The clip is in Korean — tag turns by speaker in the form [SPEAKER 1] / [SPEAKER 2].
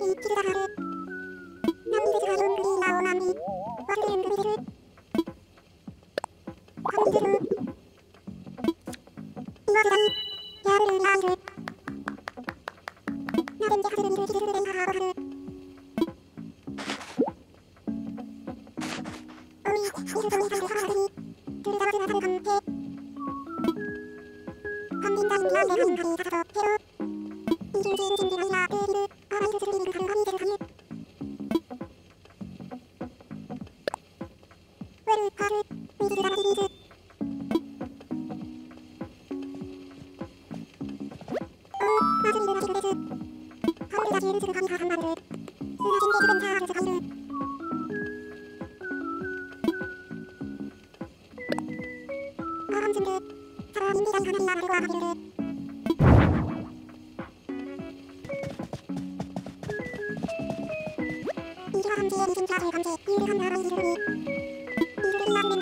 [SPEAKER 1] に一致だはる。何ですがどんぐりなお何で。忘れんぐ何です。る。言わらい。やるるにあいる。なべんではずるにるじるるでいははる。おみはるとみはるははに。くるだわずなさるかんて。한빈で인디아이레가인가리가서새로이중지인진디나이라그리르 감지에 미진 자세 감지 인류 한 나라 이르니